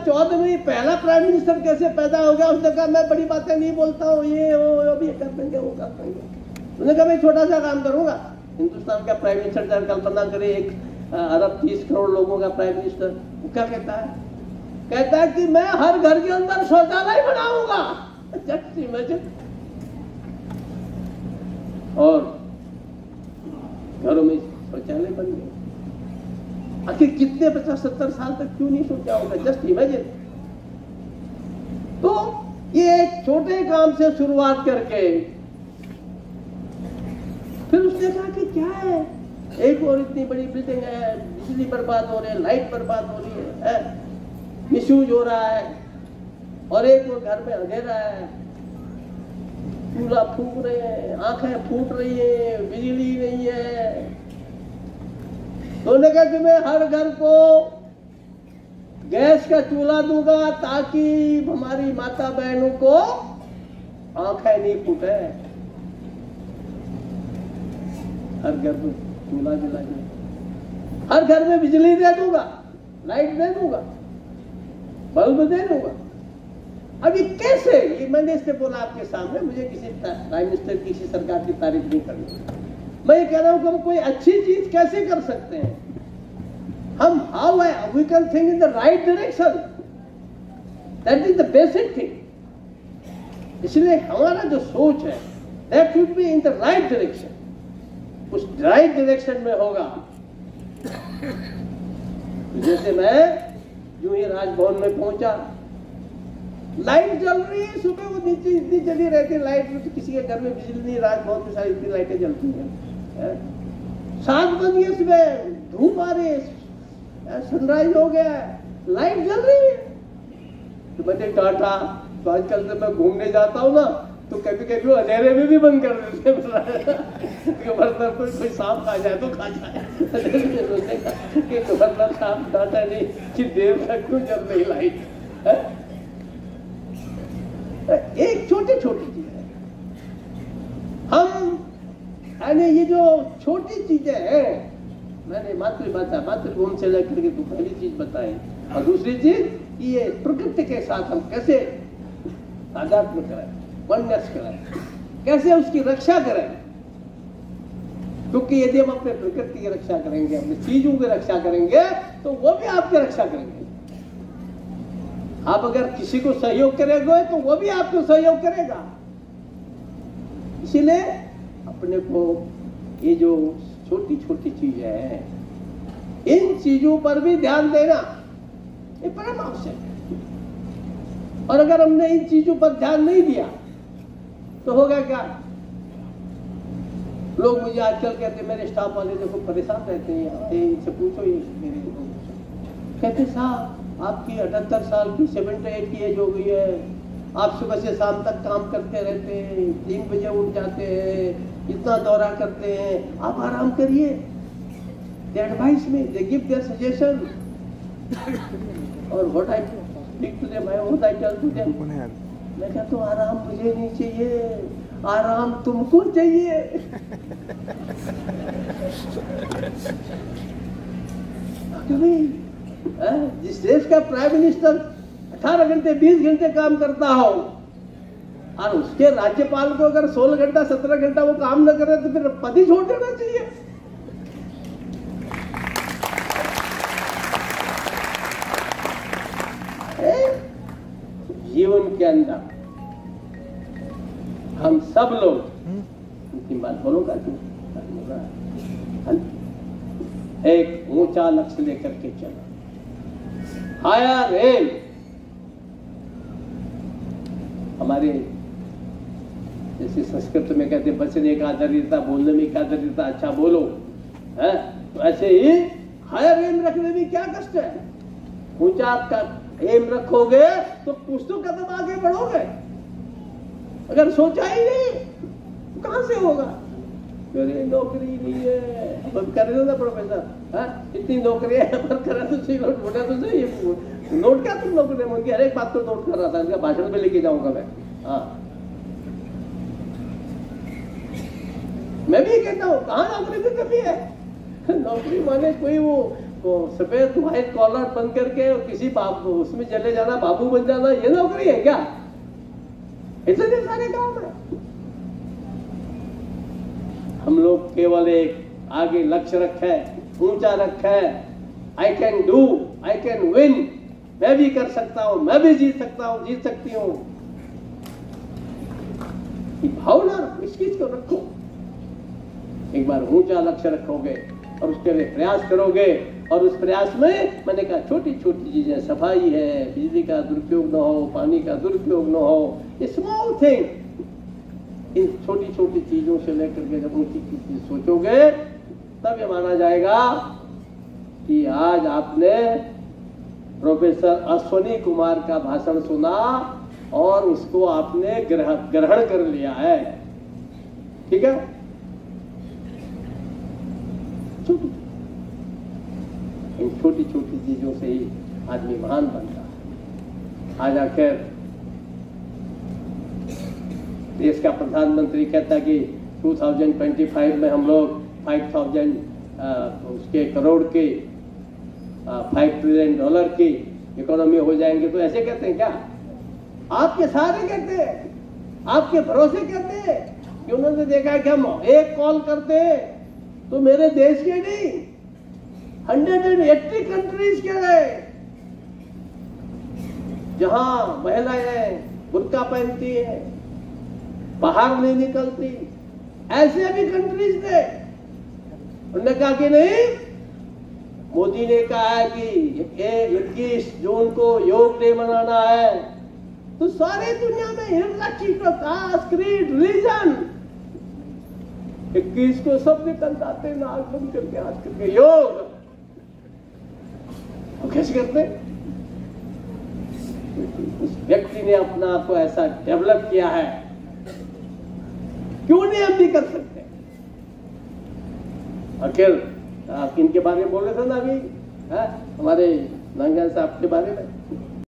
चौदह में पहला प्राइम मिनिस्टर कैसे पैदा हो गया? उसने कहा, मैं बड़ी बातें नहीं बोलता हूँ, ये, वो वो भी कर देंगे, वो कर देंगे। उसने कहा, मैं छोटा सा काम करूँगा। हिंदुस्तान का प्राइम मिनिस्टर जरा कल्पना करे, एक अरब तीस करोड़ लोगों का प्राइम मिनिस्टर वो क्या कहता है? कहता है कि मैं हर घर के अंदर शौचालय बनाऊँगा। जस्ट इमेजिन और घरों में शौचालय बन गए। आखिर कितने पचास सत्तर साल तक क्यों नहीं सोचा होगा? जस्ट इमेजिन तो ये एक छोटे काम से शुरुआत करके फिर उसने कहा कि क्या है? एक और इतनी बड़ी बिल्डिंग है बिजली बर्बाद हो रही है लाइट बर्बाद हो रही है, मिसयूज हो रहा है और एक और घर में अंधेरा है। चूल्हा फूक रहे हैं आँखें फूट रही है बिजली नहीं है। उन्होंने कहा कि मैं हर घर को गैस का चूल्हा दूँगा ताकि हमारी माता बहनों को आँखें नहीं फूटे। हर घर में चूल्हा जला हर घर में बिजली दे दूँगा, लाइट दे दूँगा, बल्ब दे दूँगा। अब ये कैसे? ये मैंने इससे बोला आपके सामने, मुझे किसी प्राइम मिनिस्टर किसी सरकार की तारीफ़ नहीं करनी। मैं ये कह रहा हूँ कि हम कोई अच्छी चीज़ कैसे कर सकते हैं? हम how I we can think in the right direction that is the basic thing इसलिए हमारा जो सोच है that should be in the right direction उस राइट डायरेक्शन में होगा। जैसे मैं यूँ ही राजभवन में पहुँचा। लाइट जल रही है, सुबह वो नीचे इतनी जली रहती है लाइट तो किसी के घर में बिजली नहीं, राजभवन में सारी इतनी लाइटें जलती हैं? सात बज सुबह धूप आ रही है सनराइज हो गया है लाइट जल रही है। तो मैंने टाटा तो आजकल जब मैं घूमने जाता हूँ ना तो कभी कभी वो अंधेरे में भी बंद कर देते हैं। कि वरना कोई कोई सांप खा जाए तो खा जाए। का कि वरना सांप डाटा नहीं, कि देर तक क्यों जल रही लाइट एक छोटी छोटी चीज़ है हम यानी ये जो छोटी चीज़ें हैं, मैंने मातृभाषा मातृभूमि से लेकर के तो पहली चीज़ बताई। और दूसरी चीज़ कि ये प्रकृति के साथ हम कैसे आध्यात्म करें वननेस करें, कैसे उसकी रक्षा करें? क्योंकि यदि हम अपने प्रकृति की रक्षा करेंगे, अपने चीज़ों की रक्षा करेंगे तो वो भी आपकी रक्षा करेंगे। आप अगर किसी को सहयोग करेंगे तो वो भी आपको सहयोग करेगा। इसीलिए अपने को ये जो छोटी छोटी चीज़ें हैं इन चीज़ों पर भी ध्यान देना ये परम आवश्यक है। और अगर हमने इन चीज़ों पर ध्यान नहीं दिया तो होगा क्या? लोग मुझे आजकल कहते मेरे स्टाफ वाले देखो परेशान रहते हैं आते हैं, इनसे पूछो ये मेरे को कहते साहब आपकी अठहत्तर साल की सेवेंटी एट की एज हो गई है। आप सुबह से शाम तक काम करते रहते हैं तीन बजे उठ जाते हैं इतना दौरा करते हैं आप आराम करिए। They advise me they give their suggestion और what I speak to them I what I tell to them मैं कहता हूँ आराम मुझे नहीं चाहिए। आराम तुमको चाहिए. जिस देश का प्राइम मिनिस्टर 18 घंटे 20 घंटे काम करता हो और उसके राज्यपाल को अगर 16 घंटा 17 घंटा वो काम न करे तो फिर पद ही छोड़ देना चाहिए। जीवन के अंदर हम सब लोग उनकी बात बोलूँगा क्यों एक ऊँचा लक्ष्य लेकर के चलो। हायर एम हमारे जैसे संस्कृत में कहते बचने का दरिद्रता बोलने में क्या दरिद्रता अच्छा बोलो। है? तो ऐसे ही हायर एम रखने में क्या कष्ट है? ऊँचा आपका एम रखोगे तो कुछ तो कदम आगे बढ़ोगे। अगर सोचा ही नहीं तो कहाँ से होगा? नौकरी नहीं है। अब कर रहे हो ना प्रोफेसर हाँ? इतनी नौकरी है पर करा तो सही नोट तो सही नोट क्या तुम लोगों ने उनकी हर एक बात को नोट कर रहा था इनका भाषण में लेके जाऊँगा मैं। हाँ। मैं भी कहता हूँ, कहाँ नौकरी की कमी है? नौकरी माने कोई वो को सफ़ेद व्हाइट कॉलर बन करके किसी बाबू, उसमें चले जाना, बाबू बन जाना, ये नौकरी है क्या? इतने सारे काम है। हम लोग केवल एक आगे लक्ष्य रखा, ऊँचा रखा। I can do I can win मैं भी कर सकता हूँ, मैं भी जीत सकता हूँ, जीत सकती हूँ। भावना, इस चीज़ को रखो। एक बार ऊँचा लक्ष्य रखोगे और उसके लिए प्रयास करोगे और उस प्रयास में मैंने कहा छोटी छोटी चीज़ें, सफ़ाई है, बिजली का दुरुपयोग न हो, पानी का दुरुपयोग न हो, ये स्मॉल थिंग इन छोटी छोटी चीज़ों से लेकर के जब ऊँची चीज़ सोचोगे, तब ये माना जाएगा कि आज आपने प्रोफेसर अश्वनी कुमार का भाषण सुना और उसको आपने ग्रह, ग्रहण कर लिया है। ठीक है? छोटी इन छोटी छोटी चीज़ों से ही आदमी महान बनता है। आज आखिर देश का प्रधानमंत्री कहता कि 2025 में हम लोग 5000 उसके करोड़ के फाइव ट्रिलियन डॉलर की इकोनॉमी हो जाएँगे तो ऐसे कहते हैं क्या? आपके सारे कहते हैं, आपके भरोसे कहते हैं कि उन्होंने देखा कि हम एक कॉल करते हैं। तो मेरे देश के नहीं 180 कंट्रीज़ के गए जहाँ महिलाएँ बुरका पहनती है, बाहर नहीं निकलती, ऐसे भी कंट्रीज़ थे। उन्होंने कहा कि नहीं, मोदी ने कहा है कि इक्कीस जून को योग डे मनाना है। तो सारी दुनिया में हिरलाक्षी का कास्ट क्रीड रिलीजन इक्कीस को सब निकल जाते नाक बंद करके आज करके। योग वो कैसे करते उस व्यक्ति ने अपना आप को ऐसा डेवलप किया है। क्यों नहीं हम भी कर सकते? अखिल आप इनके बारे में बोल रहे थे ना अभी? हमारे नंगन साहब के बारे में।